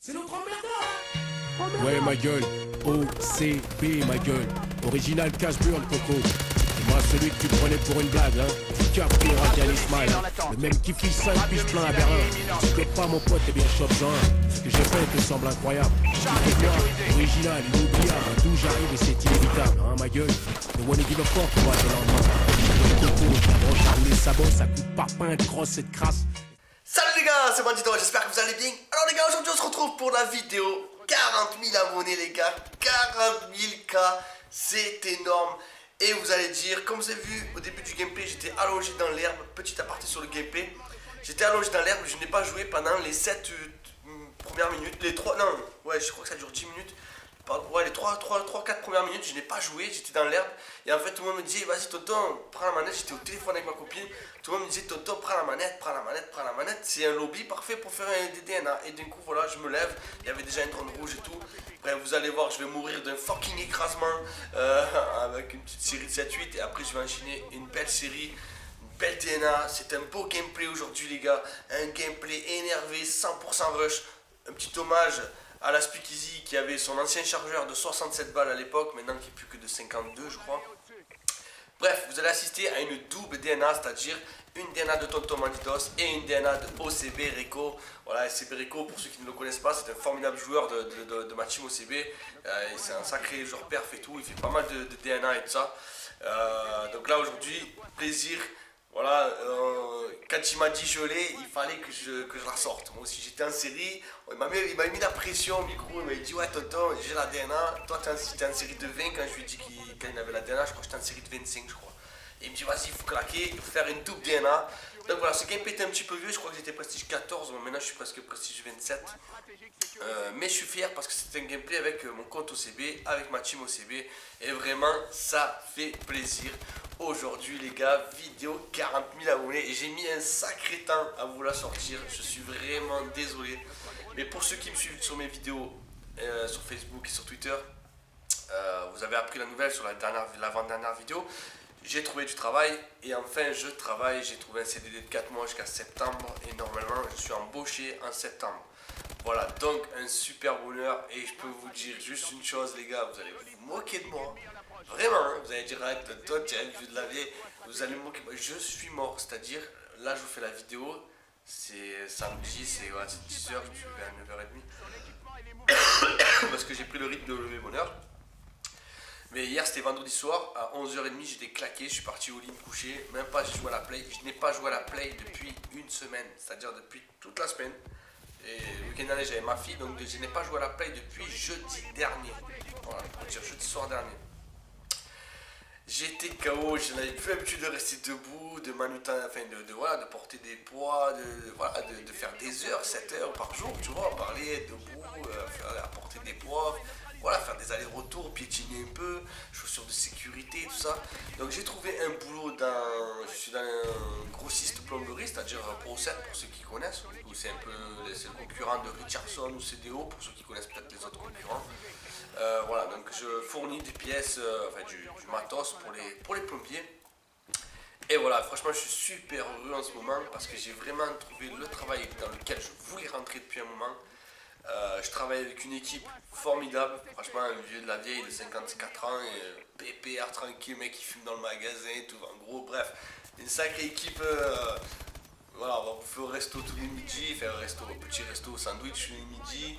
C'est notre emmerdeur Ouais, ma gueule. OCB, ma gueule. Original cash burn, Coco. C'est moi celui que tu prenais pour une blague, hein. Capri, Radial Ismail. Le même qui fiche 5 piges plein à Berlin. Tu fais pas, mon pote, t'es bien chop Ce que j'ai fait te semble incroyable. Moi, original, inoubliable. D'où j'arrive et c'est inévitable, hein, ma gueule. Ne wanna give a fuck, moi, c'est lendemain. Coco, ta broche, les sabots, ça coûte pas pain, grosse cette crasse. C'est Bandito, j'espère que vous allez bien. Alors les gars, aujourd'hui on se retrouve pour la vidéo 40 000 abonnés les gars, 40 000 k, c'est énorme. Et vous allez dire, comme vous avez vu au début du gameplay, j'étais allongé dans l'herbe, petit aparté sur le gameplay. J'étais allongé dans l'herbe, je n'ai pas joué pendant les 7 euh, premières minutes, les 3, non, ouais je crois que ça dure 10 minutes. Ouais, les 3, 3, 3, 4 premières minutes, je n'ai pas joué, j'étais dans l'herbe. Et en fait, tout le monde me disait, vas-y, tonton, prends la manette. J'étais au téléphone avec ma copine. Tout le monde me disait, tonton, prends la manette, prends la manette, prends la manette. C'est un lobby parfait pour faire un DNA. Et d'un coup, voilà, je me lève. Il y avait déjà une drone rouge et tout. Bref, vous allez voir, je vais mourir d'un fucking écrasement euh, avec une petite série de 7-8. Et après, je vais enchaîner une belle série. Une belle DNA. C'est un beau gameplay aujourd'hui, les gars. Un gameplay énervé, 100% rush. Un petit hommage à la Speakeasy qui avait son ancien chargeur de 67 balles à l'époque, maintenant qui n'est plus que de 52 je crois. Bref, vous allez assister à une double DNA, c'est-à-dire une DNA de Tonton Manditos et une DNA de OCB Reco. Voilà, OCB Reco, pour ceux qui ne le connaissent pas, c'est un formidable joueur de, de, OCB. Euh, c'est un sacré joueur perf et tout, il fait pas mal de, DNA et tout ça. Euh, donc là aujourd'hui, plaisir voilà, euh, quand il m'a dit je l'ai, il fallait que je, que je la sorte. Moi aussi j'étais en série, il m'a mis, la pression au micro, il m'a dit ouais tonton, j'ai la DNA, toi tu es, en série de 20 quand je lui ai dit qu'il avait la DNA, je crois que j'étais en série de 25 je crois. Et il me dit vas-y il faut claquer, il faut faire une double DNA. Donc voilà, ce gameplay était un petit peu vieux, je crois que j'étais prestige 14, maintenant je suis presque prestige 27. Euh, mais je suis fier parce que c'était un gameplay avec euh, mon compte OCB, avec ma team OCB. Et vraiment, ça fait plaisir. Aujourd'hui, les gars, vidéo 40 000 abonnés. Et j'ai mis un sacré temps à vous la sortir. Je suis vraiment désolé. Mais pour ceux qui me suivent sur mes vidéos euh, sur Facebook et sur Twitter, vous avez appris la nouvelle sur la dernière, l'avant-dernière vidéo. J'ai trouvé du travail et enfin je travaille. J'ai trouvé un CDD de 4 mois jusqu'à septembre et normalement je suis embauché en septembre. Voilà, donc un super bonheur et je peux vous dire juste une chose les gars, vous allez vous moquer de moi. Vraiment, hein, vous allez dire, toi tu as vu de la vie, vous allez me moquer. Je suis mort, c'est-à-dire, là je vous fais la vidéo, c'est samedi, c'est 10h, je suis à 9h30. Parce que j'ai pris le rythme de lever bonheur. Mais hier c'était vendredi soir, à 11h30 j'étais claqué, je suis parti au lit me coucher, même pas j'ai joué à la play. Je n'ai pas joué à la play depuis une semaine, c'est-à-dire depuis toute la semaine. Et le week-end dernier, j'avais ma fille, donc je n'ai pas joué à la play depuis jeudi dernier. Voilà, dire jeudi soir dernier. J'étais KO, je n'avais plus l'habitude de rester debout, de enfin de, de, voilà, de porter des poids, de, voilà, de, faire des heures, 7 heures par jour, tu vois, parler debout, euh, faire, apporter des poids, voilà, faire des allers-retours, piétiner un peu, chaussures de sécurité, tout ça. Donc j'ai trouvé un boulot dans, je suis dans un grossiste plomberie, c'est-à-dire Pro 7 pour ceux qui connaissent, c'est un peu le concurrent de Richardson ou CDO pour ceux qui connaissent peut-être les autres concurrents. Euh, voilà, donc je fournis des pièces, euh, enfin du, matos pour les, pour les plombiers. Et voilà, franchement, je suis super heureux en ce moment parce que j'ai vraiment trouvé le travail dans lequel je voulais rentrer depuis un moment. Euh, je travaille avec une équipe formidable, franchement un vieux de la vieille de 54 ans, et PPR tranquille, mec qui fume dans le magasin tout, en gros, bref, une sacrée équipe, euh, voilà, on va bouffer au resto tous les midis, faire un resto, un petit resto sandwich tous les midis,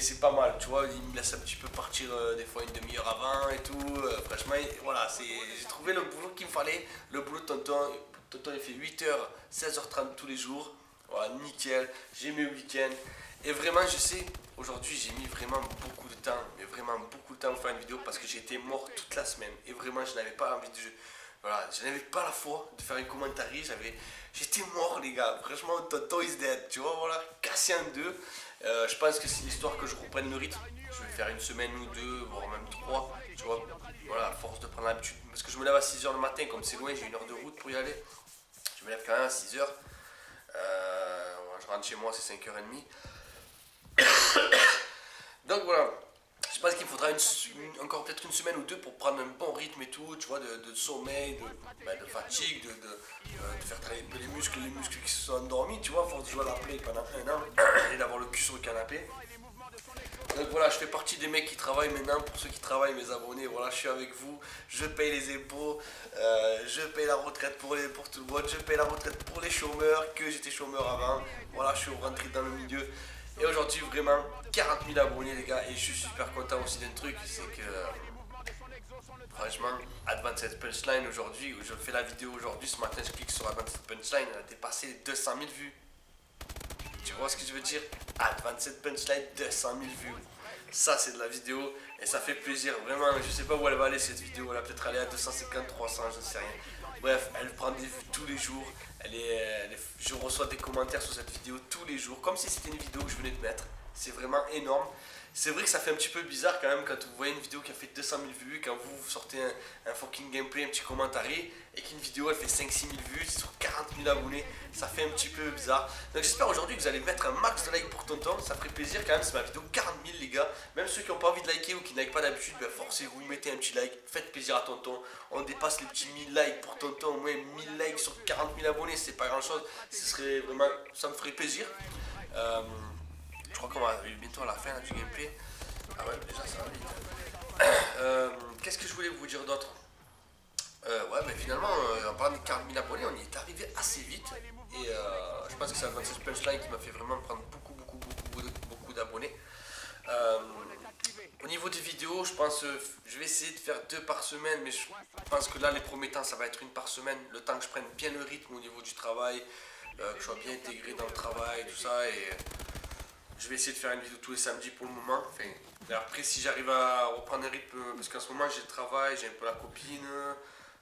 c'est pas mal, tu vois, il me laisse un petit peu partir euh, des fois une demi-heure avant et tout, franchement, voilà, j'ai trouvé le boulot qu'il me fallait, le boulot de tonton, tonton il fait 8h, 16h30 tous les jours, voilà, nickel, j'ai mes week-ends, et vraiment, je sais, aujourd'hui, j'ai mis vraiment beaucoup de temps, mais vraiment beaucoup de temps pour faire une vidéo parce que j'étais mort toute la semaine. Et vraiment, je n'avais pas envie de. Voilà, je n'avais pas la foi de faire un commentaire. J'avais, j'étais mort, les gars. Franchement, Toto is dead. Tu vois, voilà, cassé en deux. Euh, je pense que c'est l'histoire que je reprenne le rythme. Je vais faire une semaine ou deux, voire même trois. Tu vois, voilà, à force de prendre l'habitude. Parce que je me lève à 6h le matin, comme c'est loin, j'ai une heure de route pour y aller. Je me lève quand même à 6h. Euh, je rentre chez moi, c'est 5h30. Donc voilà, je pense qu'il faudra encore peut-être une semaine ou deux pour prendre un bon rythme et tout, tu vois, de, sommeil, de, bah, fatigue, de, faire travailler les muscles, les muscles qui se sont endormis, tu vois, force de jouer à la play pendant un an et d'avoir le cul sur le canapé. Donc voilà, je fais partie des mecs qui travaillent maintenant. Pour ceux qui travaillent, mes abonnés, voilà, je suis avec vous. Je paye les impôts, euh, je paye la retraite pour, pour tout le monde, je paye la retraite pour les chômeurs, que j'étais chômeur avant. Voilà, je suis rentré dans le milieu. Et aujourd'hui, vraiment, 40 000 abonnés, les gars. Et je suis super content aussi d'un truc, c'est que. Franchement, Advanced Punchline aujourd'hui, je fais la vidéo aujourd'hui, ce matin je clique sur Advanced Punchline, elle a dépassé 200 000 vues. Tu vois ce que je veux dire? Advanced Punchline, 200 000 vues. Ça, c'est de la vidéo et ça fait plaisir. Vraiment, je sais pas où elle va aller cette vidéo. Elle va peut-être aller à 250, 300, je ne sais rien. Bref, elle prend des vues tous les jours. Je reçois des commentaires sur cette vidéo tous les jours, comme si c'était une vidéo que je venais de mettre. C'est vraiment énorme. C'est vrai que ça fait un petit peu bizarre quand même quand vous voyez une vidéo qui a fait 200 000 vues, quand vous sortez un, fucking gameplay, un petit commentaire et qu'une vidéo elle fait 5-6 000 vues sur 40 000 abonnés, ça fait un petit peu bizarre. Donc j'espère aujourd'hui que vous allez mettre un max de likes pour Tonton, ça ferait plaisir quand même, c'est ma vidéo 40 000 les gars. Même ceux qui n'ont pas envie de liker ou qui n'likent pas d'habitude, ben forcez-vous, mettez un petit like, faites plaisir à Tonton. On dépasse les petits 1000 likes pour Tonton, au moins 1000 likes sur 40 000 abonnés, c'est pas grand chose, ce serait vraiment, ça me ferait plaisir. Euh, je crois qu'on va bientôt à la fin du gameplay. Ah ouais, déjà ça va vite. Euh, qu'est-ce que je voulais vous dire d'autre? Euh, Ouais, mais finalement, en parlant des 40 000 abonnés, on y est arrivé assez vite. Et je pense que c'est un 26 punchline qui m'a fait vraiment prendre beaucoup, beaucoup, beaucoup, beaucoup d'abonnés. Au niveau des vidéos, je pense je vais essayer de faire deux par semaine, mais je pense que là, les premiers temps, ça va être une par semaine. Le temps que je prenne bien le rythme au niveau du travail, que je sois bien intégré dans le travail, tout ça. Et je vais essayer de faire une vidéo tous les samedis pour le moment. Après, si j'arrive à reprendre un rythme, parce qu'en ce moment j'ai le travail, j'ai un peu la copine,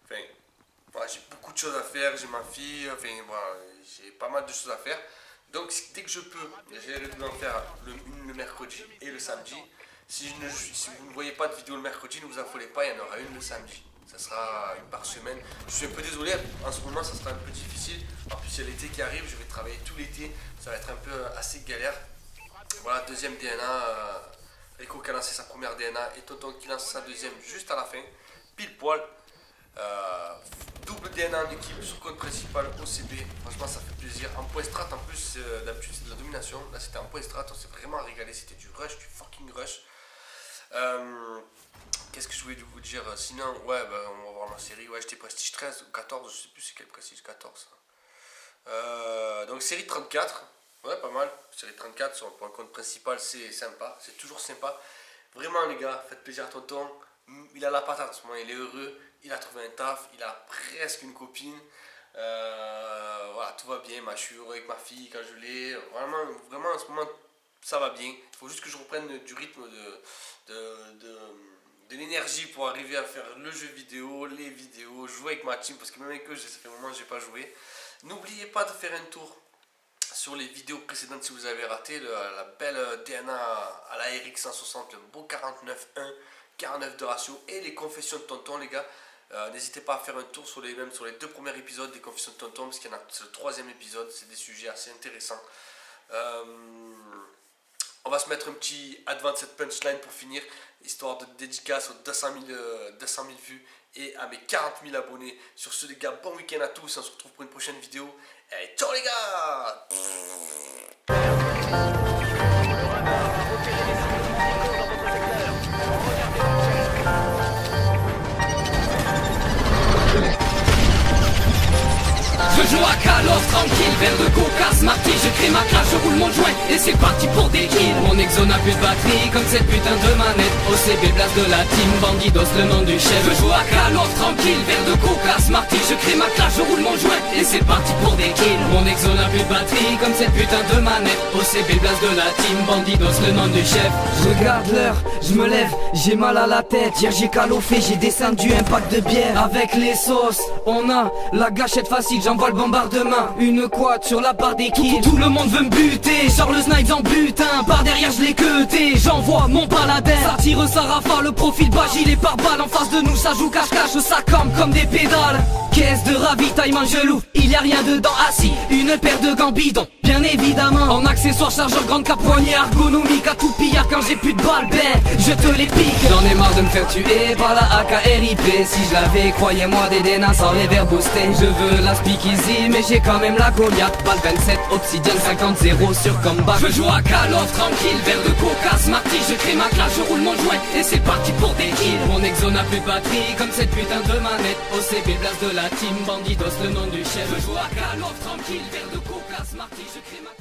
enfin, j'ai beaucoup de choses à faire, j'ai ma fille, enfin, voilà, j'ai pas mal de choses à faire. Donc, dès que je peux, j'ai d'en faire le, le mercredi et le samedi. Si, vous ne voyez pas de vidéo le mercredi, ne vous affolez pas, il y en aura une le samedi. Ça sera une par semaine. Je suis un peu désolé, en ce moment ça sera un peu difficile. En plus, il y a l'été qui arrive, je vais travailler tout l'été. Ça va être un peu assez galère. Voilà, deuxième DNA. Euh, Rico qui a lancé sa première DNA et Tonton qui lance sa deuxième juste à la fin. Pile poil. Euh, double DNA en équipe sur compte principal OCB. Franchement, ça fait plaisir. En point strat, en plus, euh, d'habitude, c'est de la domination. Là, c'était en point strat. On s'est vraiment régalé. C'était du rush, du fucking rush. Qu'est-ce que je voulais vous dire Sinon, ouais, bah, on va voir ma série. Ouais, j'étais prestige 13 ou 14. Je sais plus c'est quel prestige 14. donc, série 34. Ouais, pas mal. Série 34 sur le compte principal, c'est sympa. C'est toujours sympa. Vraiment, les gars, faites plaisir à tonton. Il a la patate en ce moment, il est heureux. Il a trouvé un taf, il a presque une copine. Euh, voilà, tout va bien. je suis heureux avec ma fille quand je l'ai. Vraiment, vraiment, en ce moment, ça va bien. Il faut juste que je reprenne du rythme de, de, de, l'énergie pour arriver à faire le jeu vidéo, les vidéos, jouer avec ma team. Parce que même avec eux, ça fait un moment que je n'ai pas joué. N'oubliez pas de faire un tour sur les vidéos précédentes si vous avez raté la belle DNA à la RX160, le beau 49.1, 49 de ratio et les confessions de tonton les gars. Euh, n'hésitez pas à faire un tour sur les, mêmes sur les deux premiers épisodes des confessions de tonton parce qu'il y en a le troisième épisode, c'est des sujets assez intéressants. Euh, on va se mettre un petit advanced punchline pour finir, histoire de dédicace aux 200 000, 200 000 vues et à mes 40 000 abonnés. Sur ce les gars, bon week-end à tous, on se retrouve pour une prochaine vidéo. Et ciao les gars Je joue à Call tranquille, verre de coca, smarty, je crée ma classe, je roule mon joint et c'est parti pour des kills. Mon exo n'a plus de batterie comme cette putain de manette. OCB place de la team, bandidos le nom du chef. Je joue à Call of tranquille, verre de coca, smarty, je crée ma classe, je roule mon joint et c'est parti pour des kills. Mon exo n'a plus de batterie comme cette putain de manette. OCB place de la team, bandidos le nom du chef. Je regarde l'heure, je me lève, j'ai mal à la tête. Hier j'ai calofé, j'ai descendu un pack de bière. Avec les sauces, on a la gâchette facile, j'envoie le bombardement. Une quad sur la barre des Tout le monde veut me buter. Genre le snipe en butin. Par derrière je l'ai queuté J'envoie mon paladin Ça tire sa rafale Le profil bas gilet par balle En face de nous ça joue cache-cache. Ça campe comme des pédales Caisse de ravitaillement gelou, il y a rien dedans assis, une paire de gants bidons, bien évidemment. En accessoire chargeur grande cap poignée à tout pillard quand j'ai plus de balles, ben je te les pique. J'en ai marre de me faire tuer par la AKRIP. Si je l'avais, croyez-moi, des dénins sans les verres boostés. Je veux la speakeasy, mais j'ai quand même la Goliath. Balle 27, obsidienne 50-0 sur combat. Je joue à Call tranquille, verre de coca, smarty, je crée ma classe, je roule mon joint et c'est parti pour des kills. Mon exo n'a plus de batterie, comme cette putain de manette. OCB, blast de la team, bandidos, le nom du chef. Je joue à Call tranquille, verre de coca, smarty, je crée ma